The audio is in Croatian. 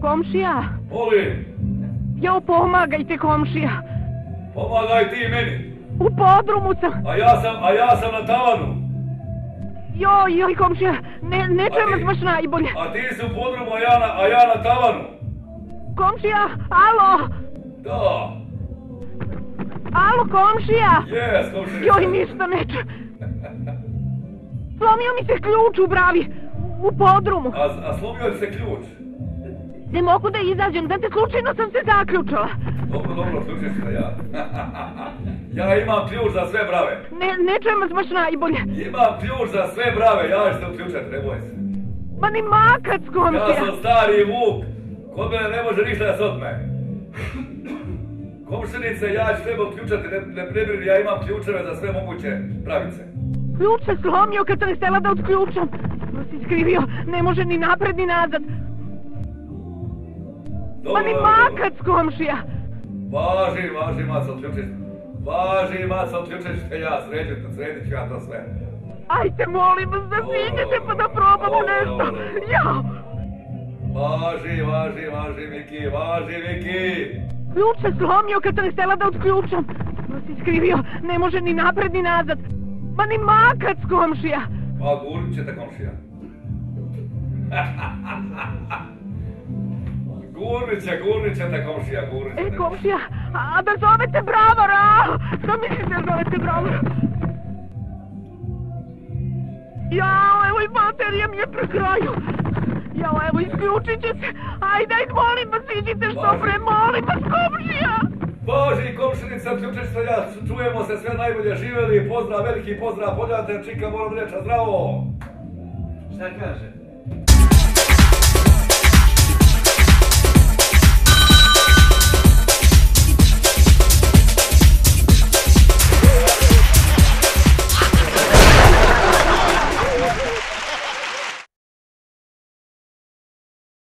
Komšija, Molim, jao pomagajte komšija. pomagaj ti meni. U podrumu sam. A ja sam, a ja sam na tavanu. Joj, joj komšija, ne, ne vas baš najbolje. A ti si u podrumu, a ja na, a ja na tavanu. Komšija, alo, Da, alo komšija. jes, komšinica. Joj, ništa ne čujem. Slomio mi se ključ u bravi, u podrumu. A, a slomio ti se ključ. Ne mogu da izađem, znate, slučajno sam se zaključala. Dobro, dobro, ključić se ja. ja imam ključ za sve brave. Ne, ne čujem vas baš najbolje. Imam ključ za sve brave, ja ću se uključati, ne boj se. Ma ni makac Ja komšija. sam stari vuk, kod mene ne može ništa da se otme. Komšinice, ja ću tebe uključati, ne, ne prebrini, ja imam ključeve za sve moguće pravice. Ključ se slomio kad sam htjela da otključam. Pa si skrivio, ne može ni napred ni nazad. Dobro, Ma ni dobro, makac komšija. Važi, važi, maco, uključit. Važi, maco, uključit ću te ja, sredit, sredit ću ja to sve. Ajde, molim vas da siđete pa da probamo Dobro, nešto. dobro. Jao, Važi, važi, važi, Viki, važi, Viki. ključ se slomio kad sam htjela da otključam. Pa si skrivio, ne može ni napred ni nazad. Ma ni makac komšija. Pa gurnit ćete komšija. Gurnit će, gurnit ćete komšija, gurnit ćete. E, komšija, a da zovete bravara! Što mislite da zovete bravara? Jao, evo i baterija mi je pri kraju. Jao, evo, isključit će se. Ajde, ajde, molim vas, iđite što pre, molim vas, komšija! Boži, komšinica, uključit ćete ja, čujemo se sve najbolje živeli, pozdrav, veliki pozdrav, poljate, čika, moram reći, zdravo. Šta kaže?